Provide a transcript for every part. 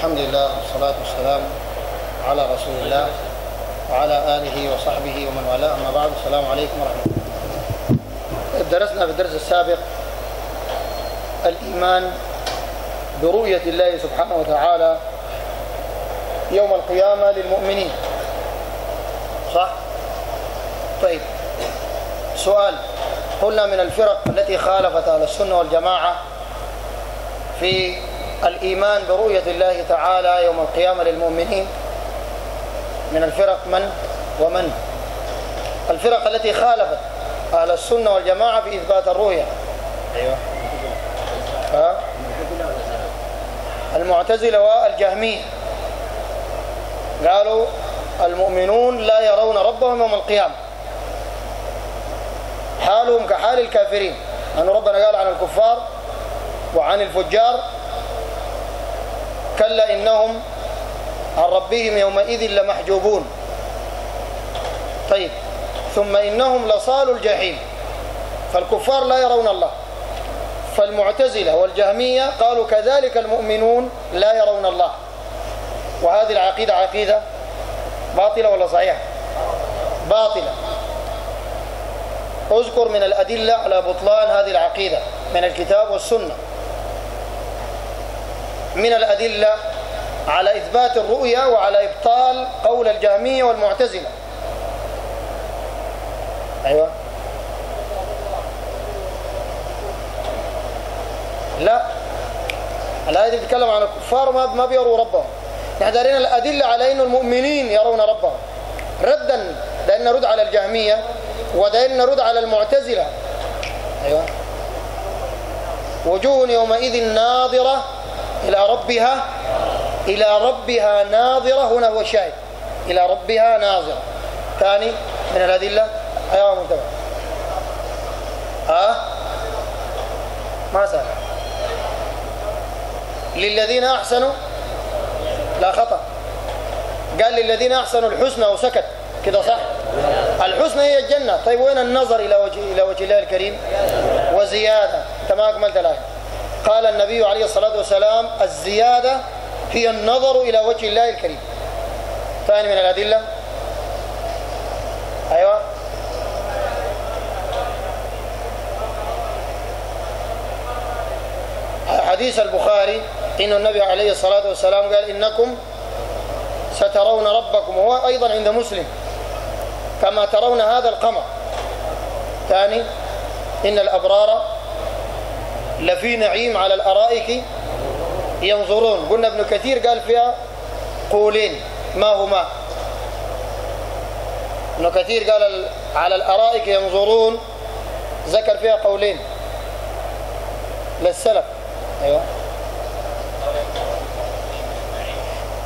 الحمد لله والصلاة والسلام على رسول الله وعلى آله وصحبه ومن والاه. أما بعد السلام عليكم ورحمة الله. درسنا في الدرس السابق الإيمان برؤية الله سبحانه وتعالى يوم القيامة للمؤمنين. صح؟ طيب سؤال. قلنا من الفرق التي خالفت أهل السنة والجماعة في الإيمان برؤية الله تعالى يوم القيامة للمؤمنين. من الفرق من ومن؟ الفرق التي خالفت أهل السنة والجماعة في إثبات الرؤية. أيوة. ها؟ المعتزلة والجهمية قالوا المؤمنون لا يرون ربهم يوم القيامة. حالهم كحال الكافرين. أن ربنا قال عن الكفار وعن الفجار كلا إنهم عن ربهم يومئذ لمحجوبون. طيب. ثم إنهم لصالوا الجحيم. فالكفار لا يرون الله. فالمعتزلة والجهمية قالوا كذلك المؤمنون لا يرون الله. وهذه العقيدة عقيدة باطلة ولا صحيحة؟ باطلة. اذكر من الأدلة على بطلان هذه العقيدة من الكتاب والسنة. من الأدلة على إثبات الرؤيا وعلى إبطال قول الجهمية والمعتزلة. أيوة. لا. الآية تتكلم عن الكفار ما ما بيروا ربهم. نحن دارين الأدلة على أن المؤمنين يرون ربهم. ردا لأن نرد على الجهمية ودارين نرد على المعتزلة. أيوة. وجوه يومئذ ناظرة إلى ربها إلى ربها ناظرة هنا هو الشاهد. إلى ربها ناظرة. ثاني من الأدلة. أيوة منتبه. ها؟ ما سأل. للذين أحسنوا لا خطأ. قال للذين أحسنوا الحسنى وسكت. كده صح؟ الحسنى هي الجنة. طيب وين النظر إلى وجه إلى وجه الله الكريم؟ وزيادة. أنت ما أكملت الآية. قال النبي عليه الصلاة والسلام الزيادة هي النظر إلى وجه الله الكريم. ثاني من الأدلة. أيوة. حديث البخاري إن النبي عليه الصلاة والسلام قال إنكم سترون ربكم. وهو أيضا عند مسلم. كما ترون هذا القمر. ثاني إن الأبرار لفي نعيم على الأرائك ينظرون. قلنا ابن كثير قال فيها قولين ما هما؟ ابن كثير قال على الأرائك ينظرون ذكر فيها قولين. للسلف. أيوة.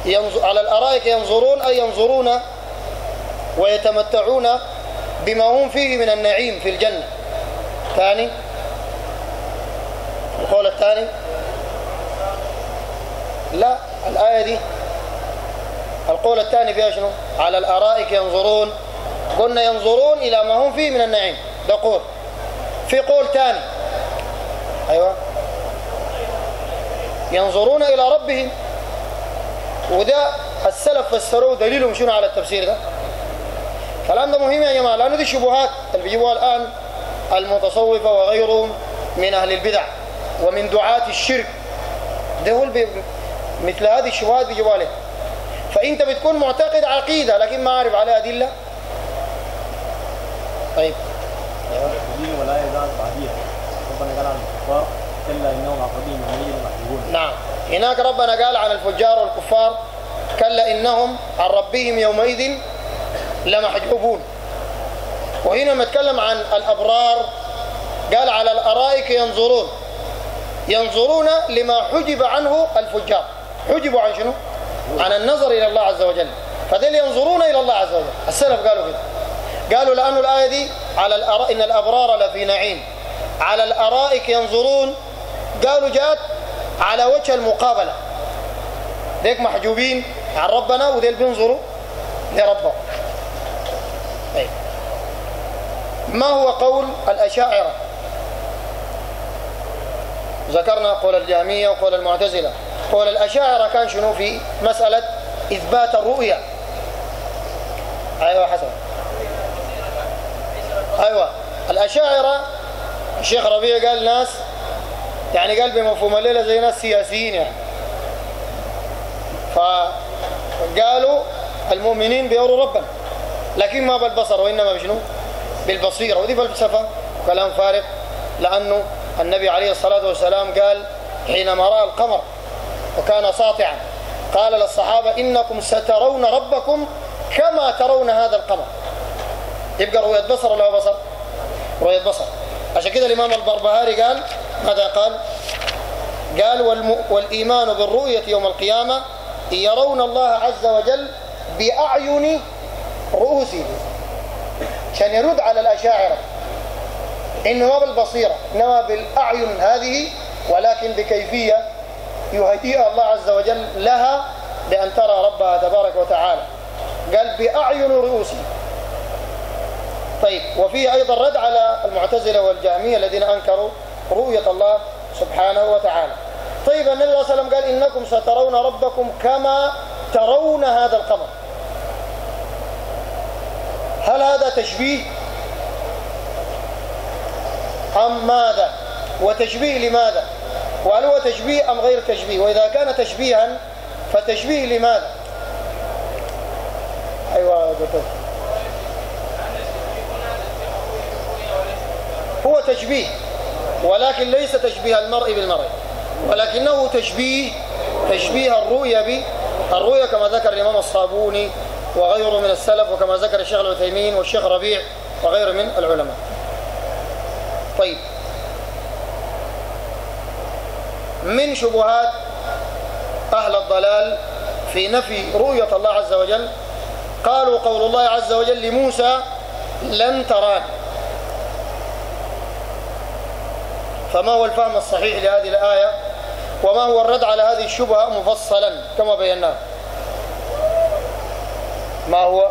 ينظر على الأرائك ينظرون أي ينظرون ويتمتعون بما هم فيه من النعيم في الجنة. ثاني. القول الثاني؟ لا الآية دي. القول الثاني فيها شنو؟ على الأرائك ينظرون. قلنا ينظرون إلى ما هم فيه من النعيم. ده قول. في قول ثاني. أيوة. ينظرون إلى ربهم. وده السلف فسروه دليلهم شنو على التفسير ده؟ الكلام ده مهم يا جماعة. لأنه دي شبهات. اللي بيجيبوها الآن المتصوفة وغيرهم من أهل البدع. ومن دعاة الشرك. ده هو مثل هذه الشبهات بيجيبوا عليه فانت بتكون معتقد عقيده لكن ما عارف عليها أدلة. طيب. الدين بعديها ربنا قال عن الكفار كلا انهم يومئذ نعم. هناك ربنا قال عن الفجار والكفار كلا إنهم عن ربهم يومئذ لمحجوبون. وهنا نتكلم عن الأبرار قال على الأرائك ينظرون. ينظرون لما حجب عنه الفجار. حجبوا عن شنو؟ عن النظر إلى الله عز وجل. فذل ينظرون إلى الله عز وجل. السلف قالوا كده. قالوا لأن الآية دي على الأرائك إن الأبرار لفي نعيم. على الأرائك ينظرون. قالوا جاءت على وجه المقابلة. ذيك محجوبين عن ربنا وذيل بينظروا لربهم طيب. ما هو قول الأشاعرة؟ ذكرنا قول الجهمية وقول المعتزلة. قول الأشاعرة كان شنو في مسألة إثبات الرؤية أيوة حسن. أيوة. الأشاعرة الشيخ ربيع قال ناس يعني قال بمفهوم الليلة زي ناس سياسيين يعني. فقالوا المؤمنين بيروا ربنا لكن ما بالبصر وإنما بشنو؟ بالبصيرة. ودي فلسفة كلام فارغ لأنه النبي عليه الصلاة والسلام قال حينما رأى القمر وكان ساطعا قال للصحابة إنكم سترون ربكم كما ترون هذا القمر. يبقى رؤية بصر ولا بصر؟ رؤية بصر. عشان كده الإمام البربهاري قال ماذا قال؟ قال. والإيمان بالرؤية يوم القيامة يرون الله عز وجل بأعين رؤوسهم. عشان يرد على الأشاعرة. إنه ما بالبصيرة إنما بالأعين هذه ولكن بكيفية يهيئها الله عز وجل لها بأن ترى ربها تبارك وتعالى. قال بأعين رؤوسهم طيب وفيه أيضا رد على المعتزلة والجهمية الذين أنكروا رؤية الله سبحانه وتعالى. طيب النبي صلى الله عليه وسلم قال إنكم سترون ربكم كما ترون هذا القمر. هل هذا تشبيه؟ أم ماذا؟ وتشبيه لماذا؟ وهل هو تشبيه أم غير تشبيه؟ وإذا كان تشبيها فتشبيه لماذا؟ أيوة دكتور. هو تشبيه ولكن ليس تشبيه المرء بالمرء ولكنه تشبيه تشبيه الرؤيا بالرؤيا كما ذكر الإمام الصابوني وغيره من السلف وكما ذكر الشيخ العثيمين والشيخ ربيع وغيره من العلماء طيب من شبهات أهل الضلال في نفي رؤية الله عز وجل. قالوا قول الله عز وجل لموسى لن تراني. فما هو الفهم الصحيح لهذه الآية؟ وما هو الرد على هذه الشبهة مفصلا كما بيناه؟ ما هو؟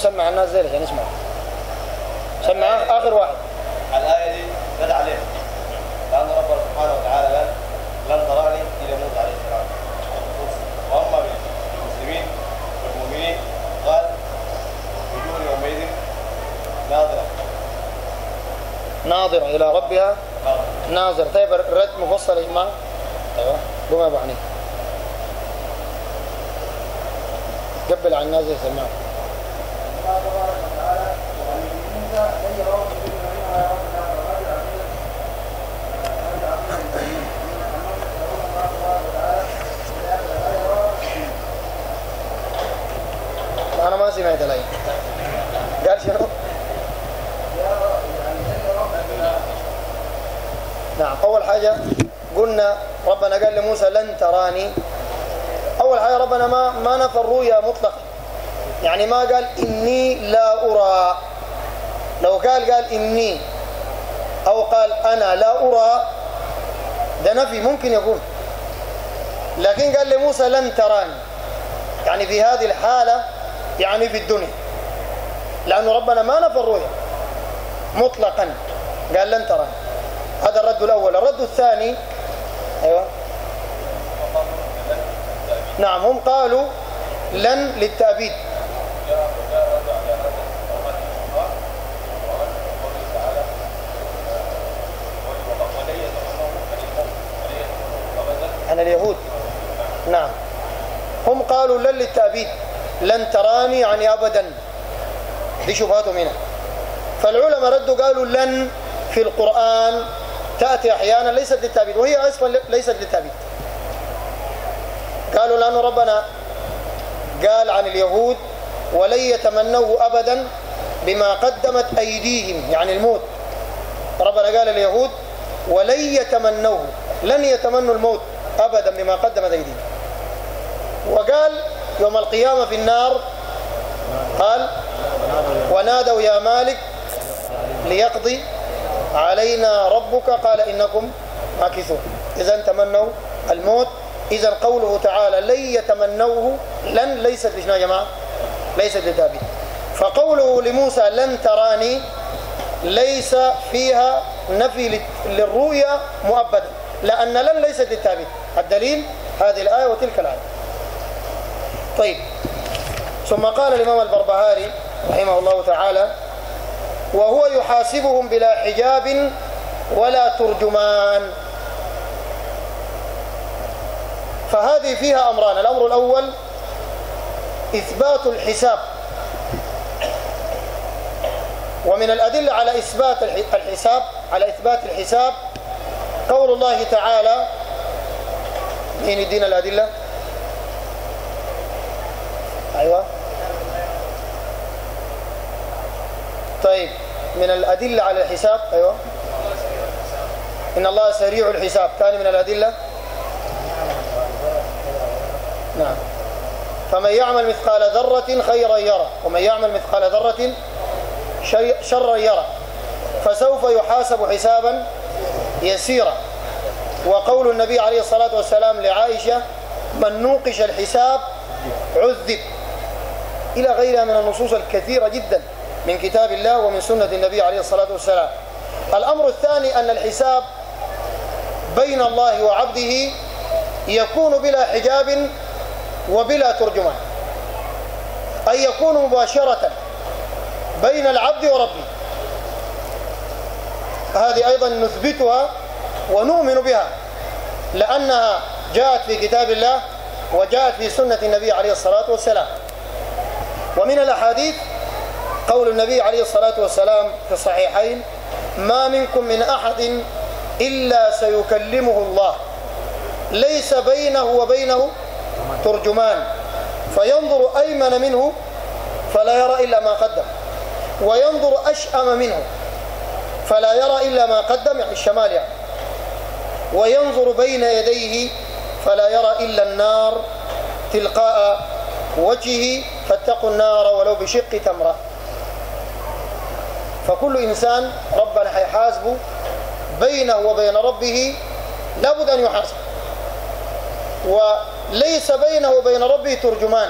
بعدين تقوم سمع الناس زي عشان يسمع سمع آخر واحد. الآية دي رد عليها. لأن ربنا سبحانه وتعالى قال لن تراني إلى موسى عليه السلام. وأما بالمسلمين والمؤمنين قال وجوه يومئذ ناظرة. ناظرة إلى ربها. ناظر طيب الرد مفصل يا جماعة؟ أيوه. قوم يا أبو حنيفة. قبل على الناس يسمعوا أنا ما سمعت الآية قال شنو؟ نعم أول حاجة قلنا لموسى لن تراني. أول حاجة ربنا ما ما نفى الرؤيا مطلقا يعني ما قال إني لا أرى. لو قال قال إني. أو قال أنا لا أرى ده نفي ممكن يكون. لكن قال لموسى لن تراني. يعني في هذه الحالة يعني في الدنيا. لأنه ربنا ما نفى الرؤيا مطلقا. قال لن تراني. هذا الرد الأول. الرد الثاني أيوة. نعم هم قالوا لن للتأبيد. عن اليهود. نعم. هم قالوا لن للتأبيد. لن تراني يعني أبدا. دي شبهاتهم هنا. فالعلماء ردوا قالوا لن في القرآن تأتي أحيانا ليست للتأبيد. وهي أصلا ليست للتأبيد. قالوا لأن ربنا قال عن اليهود ولن يتمنوه أبدا بما قدمت أيديهم. يعني الموت. ربنا قال اليهود ولن يتمنوه لن يتمنوا الموت أبدا بما قدمت أيديهم. وقال يوم القيامة في النار قال ونادوا يا مالك ليقضي علينا ربك. قال إنكم ماكثون. إذا تمنوا الموت إذا قوله تعالى لن يتمنوه لن ليست لشنا يا جماعة؟ ليست لتابين فقوله لموسى لن تراني ليس فيها نفي لل- للرؤيا مؤبدا. لأن لن ليست للتابع الدليل هذه الآية وتلك الآية. طيب. ثم قال الإمام البربهاري رحمه الله تعالى وهو يحاسبهم بلا حجاب ولا ترجمان. فهذه فيها أمران. الأمر الأول إثبات الحساب. ومن الأدلة على إثبات الح- الحساب على إثبات الحساب قول الله تعالى مين يدينا الأدلة؟ أيوة. طيب من الأدلة على الحساب أيوة. إن الله سريع الحساب. ثاني من الأدلة؟ نعم. فمن يعمل مثقال ذرة خيرا يرى ومن يعمل مثقال ذرة شرا يرى فسوف يحاسب حسابا يسيرا. وقول النبي عليه الصلاة والسلام لعائشة من نوقش الحساب عذب. إلى غيرها من النصوص الكثيرة جدا من كتاب الله ومن سنة النبي عليه الصلاة والسلام. الأمر الثاني أن الحساب بين الله وعبده يكون بلا حجاب وبلا ترجمان. أي يكون مباشرة بين العبد وربه. هذه أيضا نثبتها ونؤمن بها لأنها جاءت في كتاب الله وجاءت في سنة النبي عليه الصلاة والسلام. ومن الأحاديث قول النبي عليه الصلاة والسلام في الصحيحين ما منكم من أحد إلا سيكلمه الله. ليس بينه وبينه ترجمان. فينظر أيمن منه فلا يرى إلا ما قدم. وينظر أشأم منه فلا يرى إلا ما قدم يعني الشمال يعني. وينظر بين يديه فلا يرى إلا النار تلقاء وجهه فاتقوا النار ولو بشق تمرة. فكل إنسان ربنا حيحاسبه بينه وبين ربه لابد أن يحاسب. وليس بينه وبين ربه ترجمان.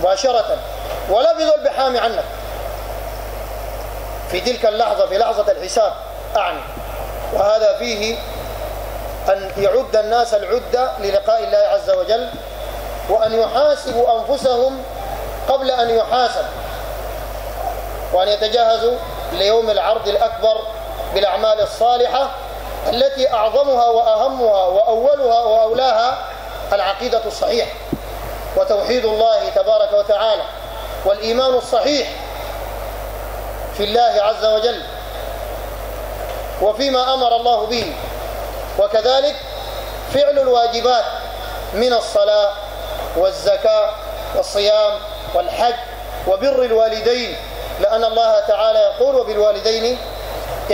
مباشرة. ولا بذل بحامي عنك. في تلك اللحظة في لحظة الحساب أعني. وهذا فيه أن يعد الناس العدة للقاء الله عز وجل وأن يحاسبوا أنفسهم قبل أن يحاسب وأن يتجهزوا ليوم العرض الأكبر بالأعمال الصالحة التي أعظمها وأهمها وأولها وأولاها العقيدة الصحيحة وتوحيد الله تبارك وتعالى والإيمان الصحيح في الله عز وجل وفيما أمر الله به وكذلك فعل الواجبات من الصلاة والزكاة والصيام والحج وبر الوالدين لأن الله تعالى يقول وبالوالدين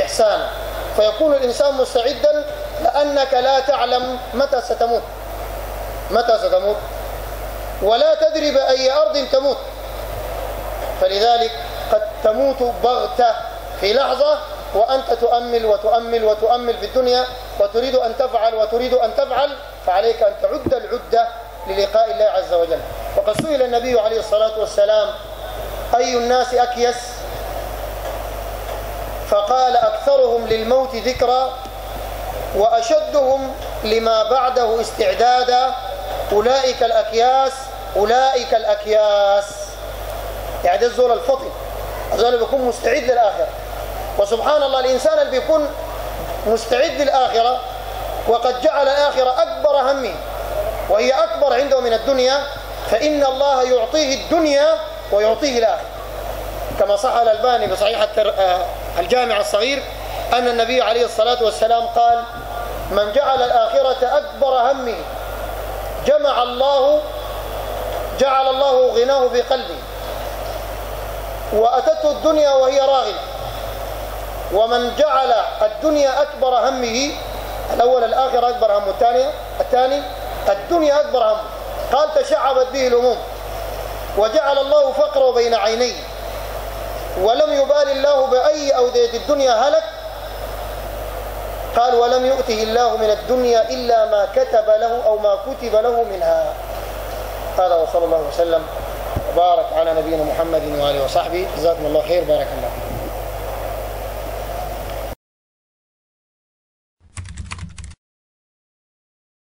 إحسانا. فيكون الإنسان مستعدا لأنك لا تعلم متى ستموت. متى ستموت؟ ولا تدري بأي أرض تموت. فلذلك قد تموت بغتة في لحظة وأنت تؤمل وتؤمل وتؤمل في الدنيا وتريد أن تفعل وتريد أن تفعل فعليك أن تعد العدة للقاء الله عز وجل. وقد سئل النبي عليه الصلاة والسلام أي الناس أكيس؟ فقال أكثرهم للموت ذكرى وأشدهم لما بعده استعدادا أولئك الأكياس أولئك الأكياس. يعني الزول الفطن الزول بيكون مستعد للآخرة. وسبحان الله الإنسان اللي بيكون مستعد للآخرة وقد جعل الآخرة أكبر همه وهي أكبر عنده من الدنيا فإن الله يعطيه الدنيا ويعطيه الآخرة. كما صح الألباني بصحيح التر... الجامع الصغير أن النبي عليه الصلاة والسلام قال من جعل الآخرة أكبر همه جمع الله جعل الله غناه في قلبه وأتته الدنيا وهي راغبة ومن جعل الدنيا أكبر همه الأول الآخرة أكبر همه الثانية الثاني الدنيا أكبر همه. قال تشعبت به الأموم وجعل الله فقره بين عينيه. ولم يبال الله بأي أودية الدنيا هلك. قال ولم يؤته الله من الدنيا إلا ما كتب له أو ما كتب له منها. هذا وصلى الله وسلم وبارك على نبينا محمد وآله وصحبه. جزاكم الله خير بارك الله